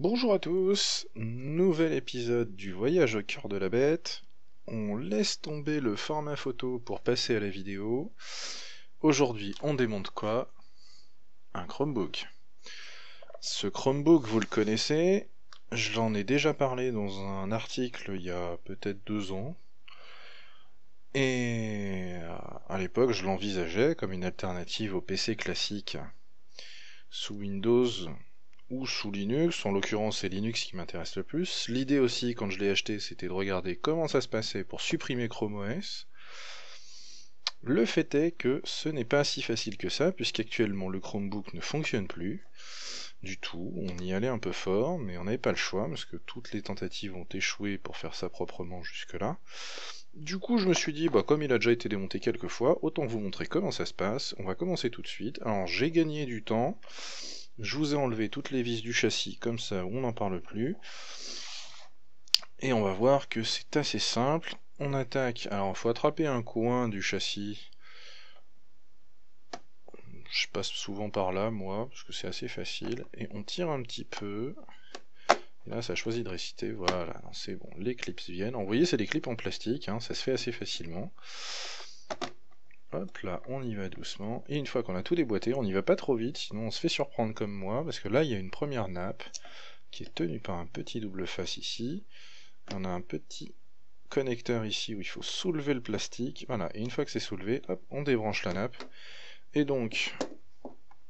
Bonjour à tous, nouvel épisode du voyage au cœur de la bête. On laisse tomber le format photo pour passer à la vidéo. Aujourd'hui, on démonte quoi? Un Chromebook. Ce Chromebook, vous le connaissez, je l'en ai déjà parlé dans un article il y a peut-être deux ans. Et à l'époque, je l'envisageais comme une alternative au PC classique sous Windows ou sous Linux, en l'occurrence c'est Linux qui m'intéresse le plus. L'idée aussi quand je l'ai acheté c'était de regarder comment ça se passait pour supprimer Chrome OS. Le fait est que ce n'est pas si facile que ça, puisqu'actuellement le Chromebook ne fonctionne plus du tout. On y allait un peu fort, mais on n'avait pas le choix, parce que toutes les tentatives ont échoué pour faire ça proprement jusque-là. Du coup, je me suis dit, bah, comme il a déjà été démonté quelques fois, autant vous montrer comment ça se passe. On va commencer tout de suite. Alors, j'ai gagné du temps. Je vous ai enlevé toutes les vis du châssis, comme ça on n'en parle plus. Et on va voir que c'est assez simple. On attaque, alors il faut attraper un coin du châssis. Je passe souvent par là, moi, parce que c'est assez facile. Et on tire un petit peu. Et là, ça choisit de réciter. Voilà, c'est bon. Les clips viennent. vous voyez, c'est des clips en plastique. Hein, ça se fait assez facilement. Hop là, on y va doucement. Et une fois qu'on a tout déboîté, on n'y va pas trop vite, sinon on se fait surprendre comme moi, parce que là il y a une première nappe qui est tenue par un petit double face ici. On a un petit connecteur ici où il faut soulever le plastique. Voilà, et une fois que c'est soulevé, hop, on débranche la nappe. Et donc,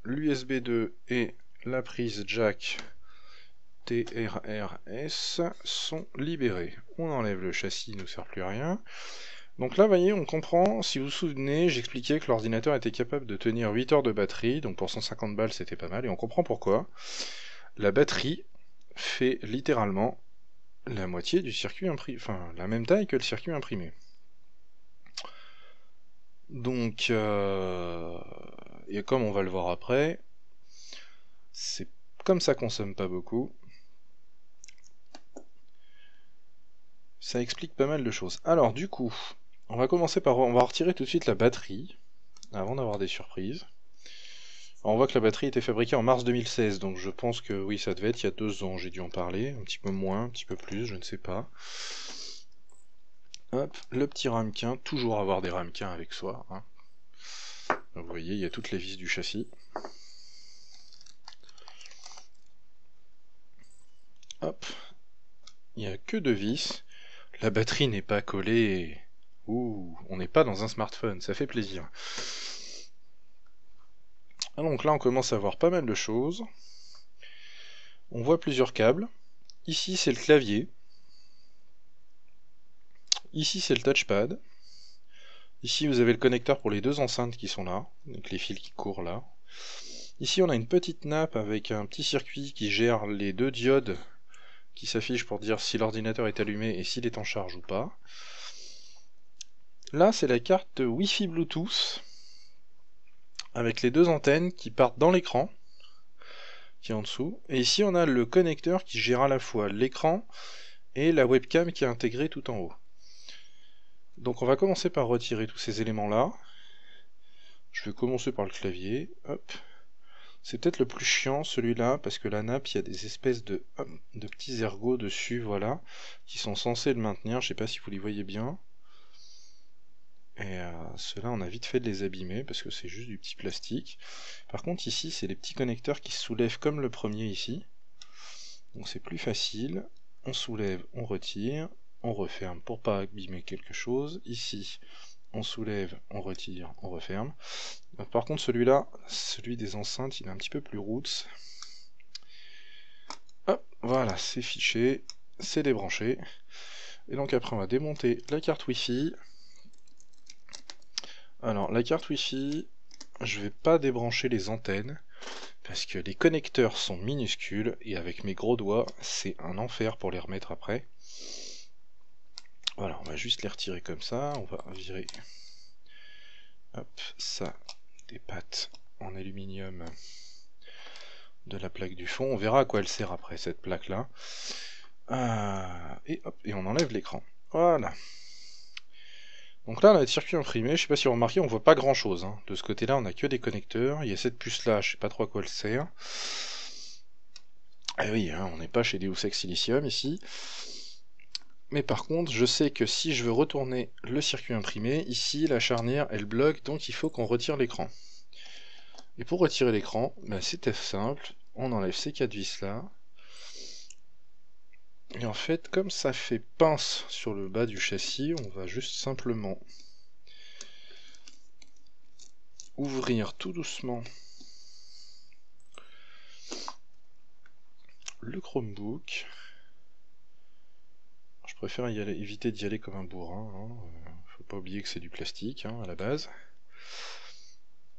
l'USB 2 et la prise jack TRRS sont libérés. On enlève le châssis, il ne nous sert plus rien. Donc là, voyez, on comprend, si vous vous souvenez, j'expliquais que l'ordinateur était capable de tenir 8 heures de batterie, donc pour 150 balles c'était pas mal, et on comprend pourquoi. La batterie fait littéralement la moitié du circuit imprimé, enfin la même taille que le circuit imprimé. Donc, euh, et comme on va le voir après, c'est comme ça consomme pas beaucoup. Ça explique pas mal de choses. Alors du coup, on va commencer par... On va retirer tout de suite la batterie, avant d'avoir des surprises. on voit que la batterie était fabriquée en mars 2016, donc je pense que oui, ça devait être il y a deux ans, j'ai dû en parler, un petit peu moins, un petit peu plus, je ne sais pas. Hop, le petit ramequin, toujours avoir des ramequins avec soi. Hein. vous voyez, il y a toutes les vis du châssis. Hop, il n'y a que deux vis. La batterie n'est pas collée Ouh, on n'est pas dans un smartphone, ça fait plaisir. Donc là, on commence à voir pas mal de choses. On voit plusieurs câbles. Ici, c'est le clavier. Ici, c'est le touchpad. Ici, vous avez le connecteur pour les deux enceintes qui sont là, donc les fils qui courent là. Ici, on a une petite nappe avec un petit circuit qui gère les deux diodes qui s'affichent pour dire si l'ordinateur est allumé et s'il est en charge ou pas. Là, c'est la carte Wi-Fi Bluetooth avec les deux antennes qui partent dans l'écran qui est en dessous. Et ici, on a le connecteur qui gère à la fois l'écran et la webcam qui est intégrée tout en haut. Donc on va commencer par retirer tous ces éléments-là. Je vais commencer par le clavier. Hop. C'est peut-être le plus chiant celui-là parce que la nappe, il y a des espèces de, de petits ergots dessus, voilà, qui sont censés le maintenir. Je sais pas si vous les voyez bien. Et euh, ceux-là, on a vite fait de les abîmer parce que c'est juste du petit plastique. Par contre, ici, c'est les petits connecteurs qui se soulèvent comme le premier ici. Donc c'est plus facile. On soulève, on retire, on referme pour pas abîmer quelque chose. Ici, on soulève, on retire, on referme. par contre, celui-là, celui des enceintes, il est un petit peu plus roots. Hop, voilà, c'est fiché, c'est débranché. Et donc après, on va démonter la carte Wi-Fi. Alors, la carte Wi-Fi, je vais pas débrancher les antennes, parce que les connecteurs sont minuscules, et avec mes gros doigts, c'est un enfer pour les remettre après. Voilà, on va juste les retirer comme ça, on va virer ça, des pattes en aluminium de la plaque du fond. On verra à quoi elle sert après cette plaque là. Euh, et hop, et on enlève l'écran. Voilà. Donc là, on a le circuit imprimé. Je sais pas si vous remarquez, on voit pas grand chose. Hein. De ce côté-là, on a que des connecteurs. Il y a cette puce-là, je sais pas trop à quoi elle sert. Ah oui, hein, on n'est pas chez Deus Ex Silicium ici. Mais par contre, je sais que si je veux retourner le circuit imprimé, ici la charnière elle bloque, donc il faut qu'on retire l'écran. Et pour retirer l'écran, bah, c'est simple, on enlève ces quatre vis là. Et en fait, comme ça fait pince sur le bas du châssis, on va juste simplement ouvrir tout doucement le Chromebook. Je préfère éviter d'y aller comme un bourrin. Hein. Euh, faut pas oublier que c'est du plastique hein, à la base.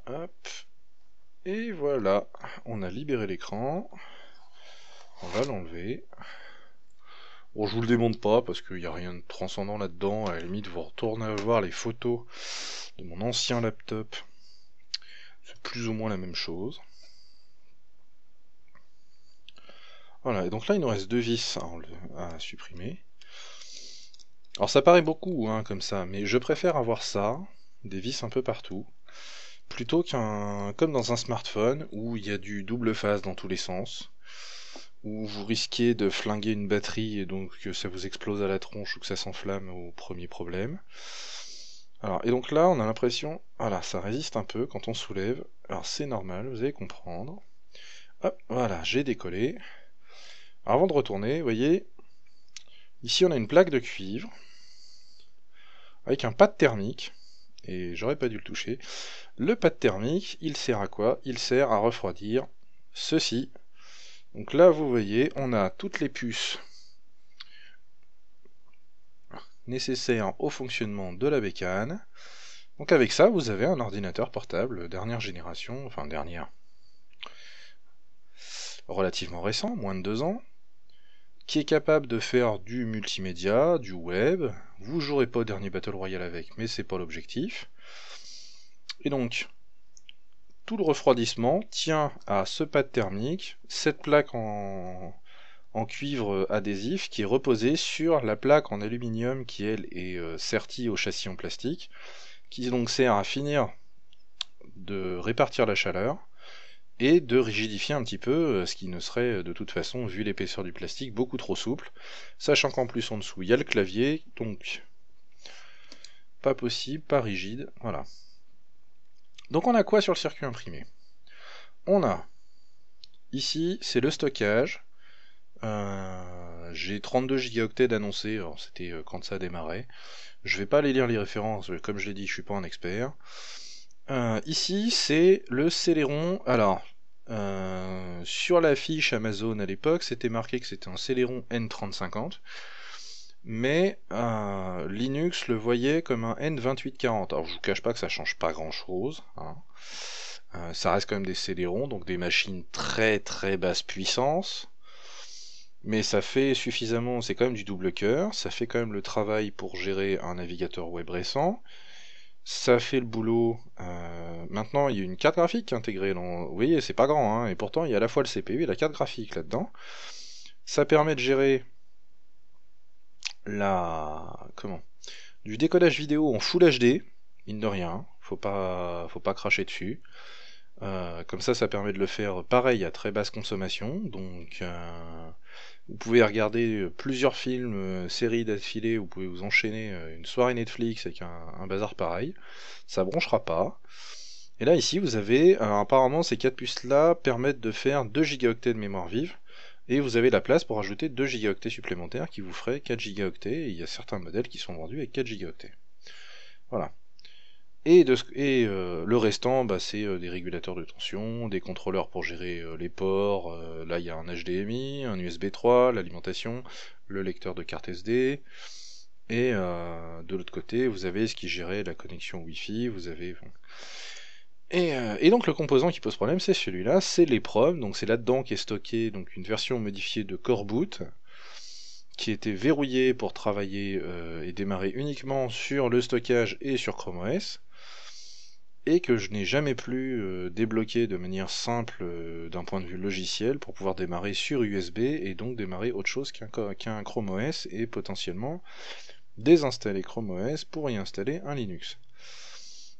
Hop. Et voilà, on a libéré l'écran. On va l'enlever. Bon, je vous le démonte pas parce qu'il n'y a rien de transcendant là-dedans. À la limite, vous retournez voir les photos de mon ancien laptop. C'est plus ou moins la même chose. Voilà, et donc là il nous reste deux vis à, supprimer. Alors ça paraît beaucoup hein, comme ça, mais je préfère avoir ça, des vis un peu partout, plutôt qu'un comme dans un smartphone où il y a du double phase dans tous les sens, où vous risquez de flinguer une batterie et donc que ça vous explose à la tronche ou que ça s'enflamme au premier problème. Alors, et donc là, on a l'impression, voilà, ça résiste un peu quand on soulève. Alors c'est normal, vous allez comprendre. Hop, voilà, j'ai décollé avant de retourner, vous voyez, ici on a une plaque de cuivre avec un pad thermique, et j'aurais pas dû le toucher. Le pad thermique, il sert à quoi? Il sert à refroidir ceci. Donc là, vous voyez, on a toutes les puces nécessaires au fonctionnement de la bécane. Donc avec ça, vous avez un ordinateur portable dernière génération, enfin dernière, relativement récent, moins de deux ans, qui est capable de faire du multimédia, du web. Vous jouerez pas au dernier Battle Royale avec, mais c'est pas l'objectif. Et donc, tout le refroidissement tient à ce pad thermique, cette plaque en, cuivre adhésif qui est reposée sur la plaque en aluminium qui elle est euh, sertie au châssis en plastique, qui donc sert à finir de répartir la chaleur et de rigidifier un petit peu euh, ce qui ne serait euh, de toute façon, vu l'épaisseur du plastique, beaucoup trop souple, sachant qu'en plus en dessous il y a le clavier, donc pas possible, pas rigide, voilà. Donc on a quoi sur le circuit imprimé? On a, ici c'est le stockage, euh, j'ai 32 gigaoctets d'annoncés, alors c'était quand ça démarrait, je vais pas aller lire les références, comme je l'ai dit je suis pas un expert, euh, ici, c'est le Celeron. Alors, euh, sur la fiche Amazon à l'époque, c'était marqué que c'était un Celeron N3050, mais euh, Linux le voyait comme un N2840. Alors, je vous cache pas que ça change pas grand-chose. Hein. ça reste quand même des Celeron, donc des machines très très basse puissance. Mais ça fait suffisamment, c'est quand même du double cœur, ça fait quand même le travail pour gérer un navigateur web récent ça fait le boulot. Euh, maintenant, il y a une carte graphique intégrée. Vous voyez, c'est pas grand, hein, et pourtant il y a à la fois le CPU et la carte graphique là-dedans. Ça permet de gérer la comment? Du décodage vidéo en Full HD, mine de rien. Faut pas, faut pas cracher dessus. Euh, comme ça, ça permet de le faire pareil à très basse consommation. Donc, euh, vous pouvez regarder plusieurs films, euh, séries d'affilée, vous pouvez vous enchaîner une soirée Netflix avec un, bazar pareil. Ça bronchera pas. Et là ici vous avez, apparemment ces 4 puces là permettent de faire 2 gigaoctets de mémoire vive. Et vous avez la place pour ajouter 2 gigaoctets supplémentaires qui vous ferait 4 gigaoctets. Et il y a certains modèles qui sont vendus avec 4 gigaoctets. Voilà. Et, euh, le restant, bah, c'est euh, des régulateurs de tension, des contrôleurs pour gérer euh, les ports. là, il y a un HDMI, un USB 3, l'alimentation, le lecteur de carte SD. Et de l'autre côté, vous avez ce qui gérait la connexion Wi-Fi. Vous avez et, donc le composant qui pose problème, c'est celui-là, c'est l'EPROM. Donc c'est là-dedans qui est stocké donc une version modifiée de Core Boot qui était verrouillée pour travailler et démarrer uniquement sur le stockage et sur Chrome OS et que je n'ai jamais plus euh, débloqué de manière simple euh, d'un point de vue logiciel pour pouvoir démarrer sur USB et donc démarrer autre chose qu'un Chrome OS et potentiellement désinstaller Chrome OS pour y installer un Linux.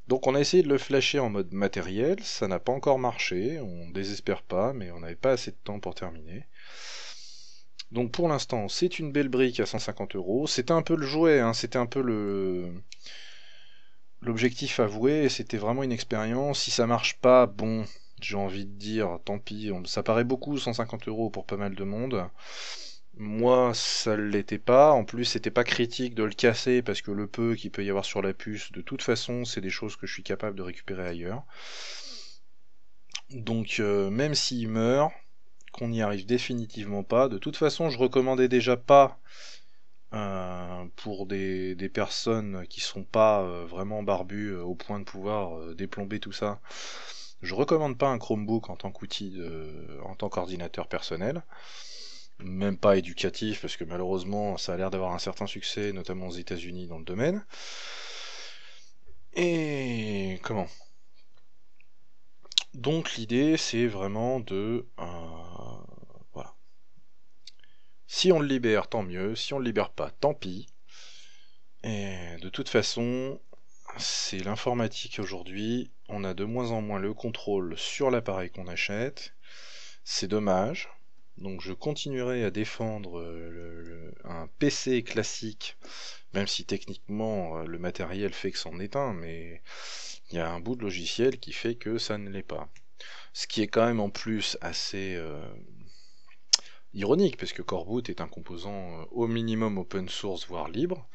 Donc on a essayé de le flasher en mode matériel, ça n'a pas encore marché, on désespère pas, mais on n'avait pas assez de temps pour terminer. Donc pour l'instant, c'est une belle brique à 150 euros. C'était un peu le jouet, hein, c'était un peu le l'objectif avoué, c'était vraiment une expérience. Si ça marche pas, bon, j'ai envie de dire, tant pis, ça paraît beaucoup 150 euros pour pas mal de monde. Moi, ça l'était pas. En plus, c'était pas critique de le casser parce que le peu qu'il peut y avoir sur la puce, de toute façon, c'est des choses que je suis capable de récupérer ailleurs. Donc, euh, même s'il meurt, qu'on n'y arrive définitivement pas, de toute façon, je recommandais déjà pas euh, pour des, personnes qui sont pas euh, vraiment barbues au point de pouvoir déplomber tout ça. Je recommande pas un Chromebook en tant qu'outil, en tant qu'ordinateur personnel même pas éducatif, parce que malheureusement ça a l'air d'avoir un certain succès, notamment aux États-Unis dans le domaine. Et comment? Donc l'idée c'est vraiment de... Euh, voilà. Si on le libère, tant mieux. Si on le libère pas, tant pis. Et de toute façon, c'est l'informatique aujourd'hui. On a de moins en moins le contrôle sur l'appareil qu'on achète. C'est dommage, donc je continuerai à défendre euh, un PC classique, même si techniquement euh, le matériel fait que c'en est un, mais il y a un bout de logiciel qui fait que ça ne l'est pas. Ce qui est quand même en plus assez euh, ironique, parce que Coreboot est un composant au minimum open source, voire libre,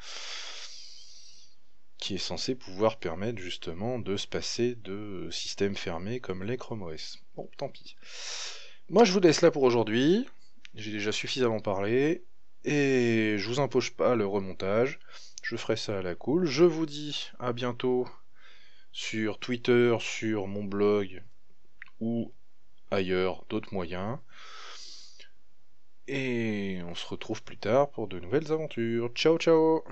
qui est censé pouvoir permettre justement de se passer de systèmes fermés comme les Chrome OS. Bon, tant pis. Moi, je vous laisse là pour aujourd'hui. J'ai déjà suffisamment parlé. Et je vous impose pas le remontage. Je ferai ça à la cool. Je vous dis à bientôt sur Twitter, sur mon blog ou ailleurs, d'autres moyens. Et on se retrouve plus tard pour de nouvelles aventures. Ciao ciao